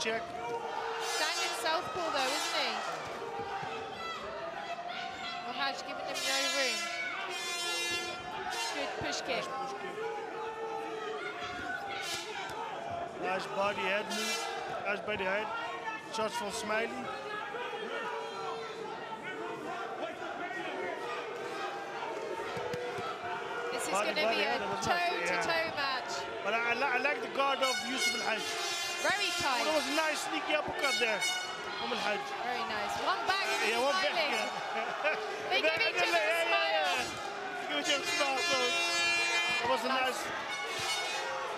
check. Standing southpaw though, isn't he? Well, Haj giving him no room. Good push kick. Push kick. Nice body head move. Nice body head. Shots from Smaili. This is going to be a yeah, that was nice, toe-to-toe match. But I, I, I like the guard of Youssef Al Very That was a nice sneaky uppercut there from Al Hajj. Very nice. One back Yeah, one back. Yeah. They give Yeah, each yeah, other a yeah, smile. yeah, yeah. Give each other a smile. So that was a nice,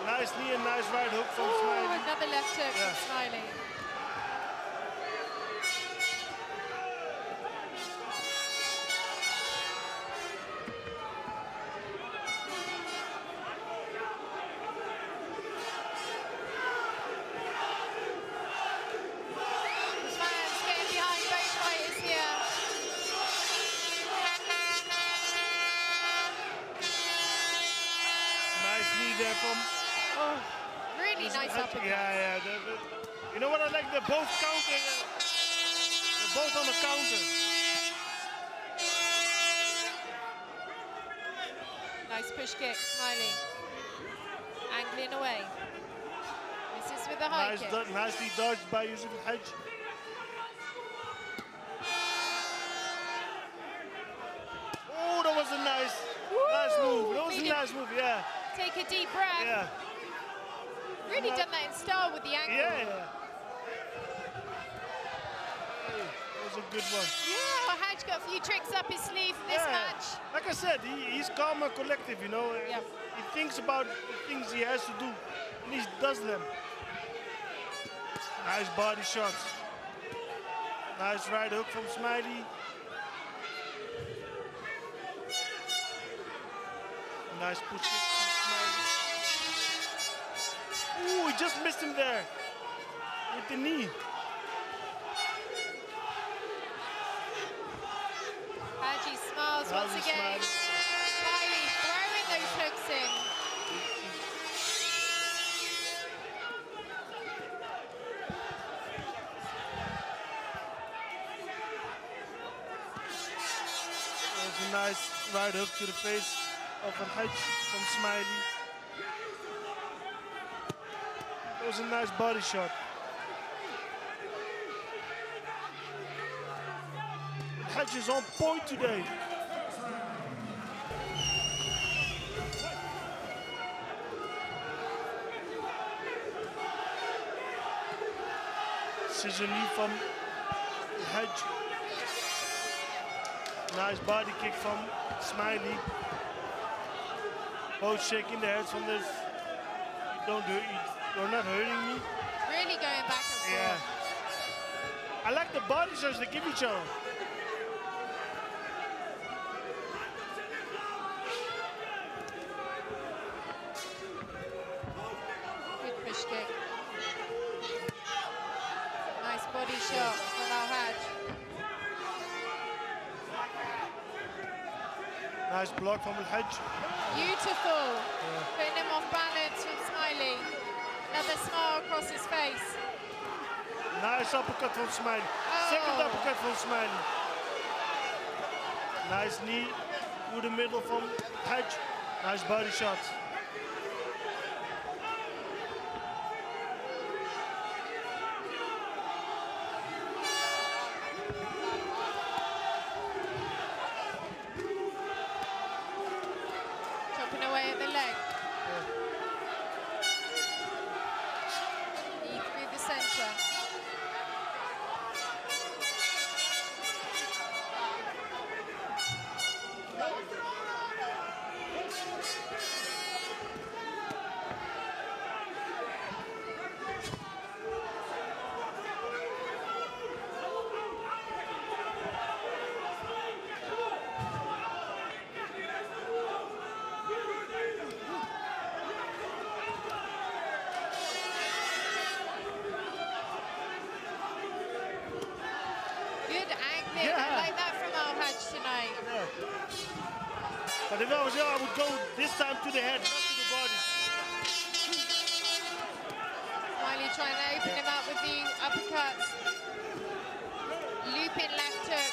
nice knee and nice right hook from Ooh, Smaili. another left hook Yeah. from Smaili. Nice knee there from. Oh, really nice uppercut. Yeah, yeah. the- the- you know what I like? They're both counting. uh, They're both on the counter. Nice push kick, Smaili. Angling away. This is with the high Nice, kick. nicely dodged by Youssef Hajj. Oh, that was a nice, nice move. That was a Made it- nice move. Yeah, Take a deep breath. yeah, Really done that in style with the angle. yeah. yeah. Hey, that was a good one. Yeah, Haj got a few tricks up his sleeve for this yeah. match. Like I said, he, he's calm and collective. You know, Yep. he thinks about the things he has to do, and he does them. Nice body shots. Nice right hook from Smaili. Nice push kick from Smaili. He just missed him there with the knee. Haji smiles once again. Smaili throwing those hooks in. That was a nice right hook to the face of Al Hajj from Smaili. That was a nice body shot. Hajj is on point today. Scissor knee from Hajj. Nice body kick from Smaili. Both shaking their heads from this. Don't do it. You're not hurting me. Really going back and forth. Yeah. I like the body shots they give each other. Good push kick. Nice body shot from Al Haj. Nice block from Al Hajj. Beautiful. Putting him off balance. Another smile across his face. Nice uppercut from Smaili. Second Oh. uppercut from Smaili. Nice knee through the middle from Hajj. Nice body shot. Chopping away at the leg. This time to the head, not to the body. Smaili trying to open him up with the uppercuts. Looping left hook.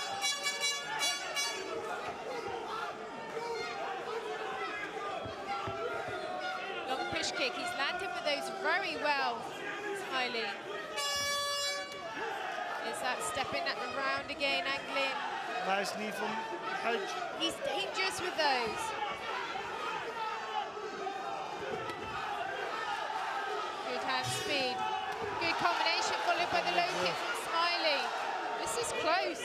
Long push kick. He's landed with those very well, Smaili. Is that stepping at the round again, angling? Nice knee from Hajj. He's dangerous with those. Good hand speed. Good combination followed by the low kick from Smaili. This is close.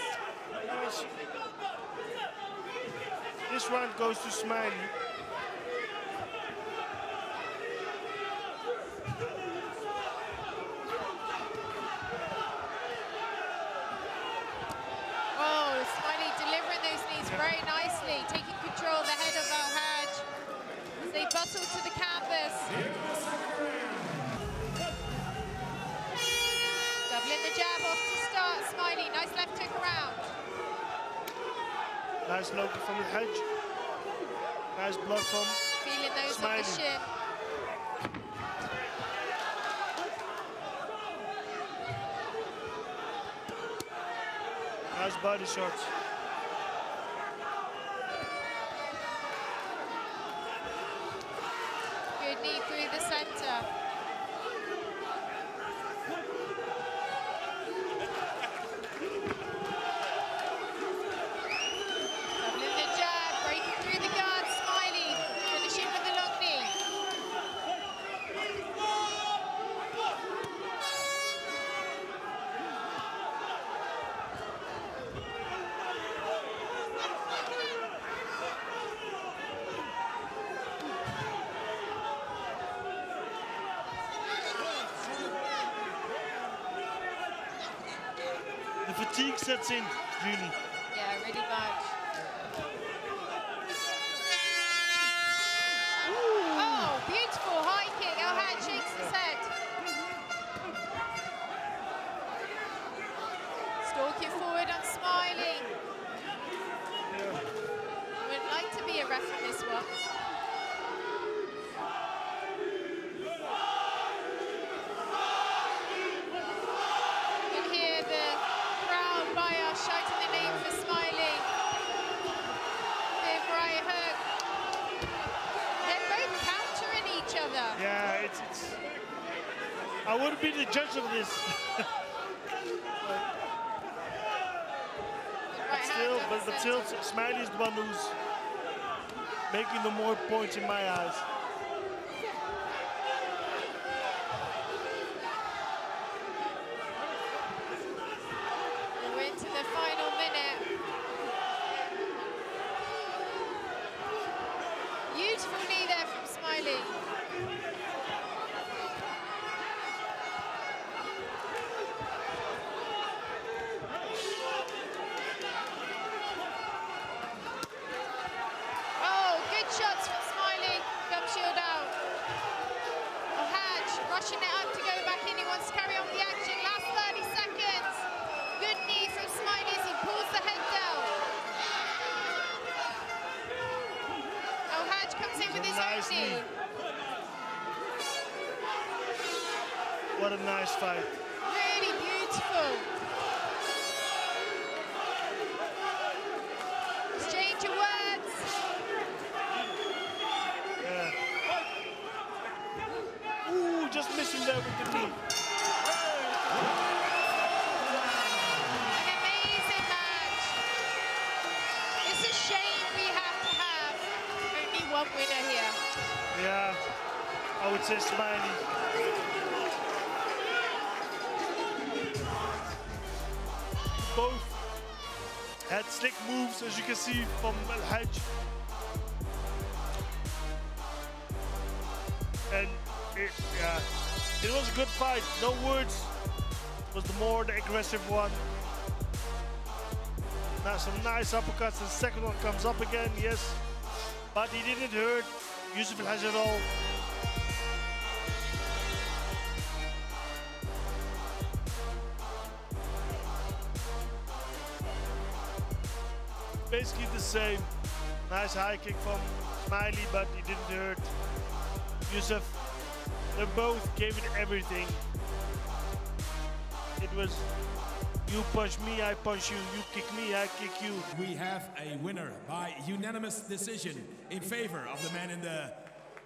This round goes to Smaili. Nice low from the Hajj. Nice block from Feeling those Smaili. on the shin. nice body shots. Good knee through the center. Doubling the jab, breaking through the guard, Smaili, finishing with the long knee. The fatigue sets in, Julie. Yeah, really much. Oh, beautiful high kick. El Had shakes his head. Stalking forward on Smaili. Would like to be a ref in this one. You can hear the crowd by us shouting the name for Smaili. Big right hook. They're both countering each other. Yeah, it's, it's. I wouldn't be the judge of this. Hand still, but, but still. Smaili's the one who's making the more points in my eyes. We're into the final minute. Beautiful knee there from Smaili. Oh, good shots from Smaili. Gum shield out. Oh, Hadge rushing it up to go back in. He wants to carry on with the action. Last 30 seconds. Good knee from Smaili as he pulls the head down. Oh, Hadge comes in with his Nice knee. What a nice fight. Really beautiful. Exchange of words. Yeah. Ooh, just missing there with the knee. I would say Both had slick moves, as you can see from El Hajj. And it, yeah, it was a good fight. No words. Was the more the aggressive one. Now some nice uppercuts. The second one comes up again, yes. But he didn't hurt Youssef El Hajj at all. Basically the same. Nice high kick from Smaili, but he didn't hurt. Youssef. They both gave it everything. It was you punch me, I punch you. You kick me, I kick you. We have a winner by unanimous decision in favor of the man in the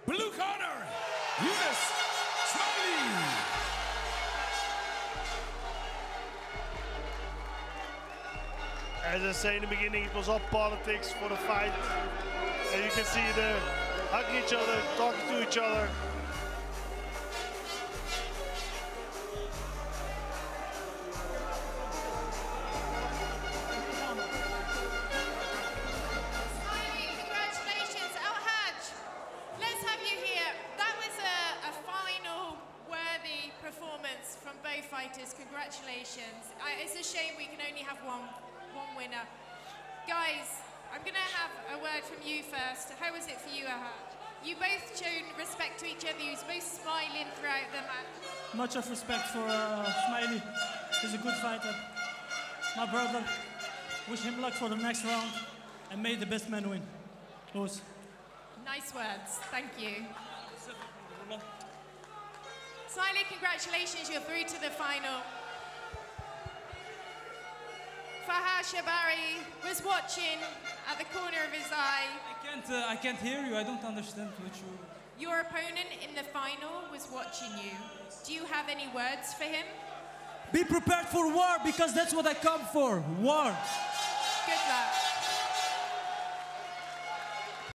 blue corner, Younes Smaili. As I say in the beginning, it was all politics for the fight. And you can see they're hugging each other, talking to each other. Congratulations. Al Haj, let's have you here. That was a, a final worthy performance from both fighters. Congratulations. I, it's a shame we can only have one winner. Guys, I'm going to have a word from you first. How was it for you, Ahad? You both shown respect to each other. You was both smiling throughout the match. Much of respect for uh, Smaili. He's a good fighter. My brother. Wish him luck for the next round. And may the best man win. Louis. Nice words. Thank you. Smaili, congratulations. You're through to the final. Fahad Shabari was watching at the corner of his eye. I can't, uh, I can't hear you. I don't understand what you. Your opponent in the final was watching you. Do you have any words for him? Be prepared for war because that's what I come for. War. Good luck.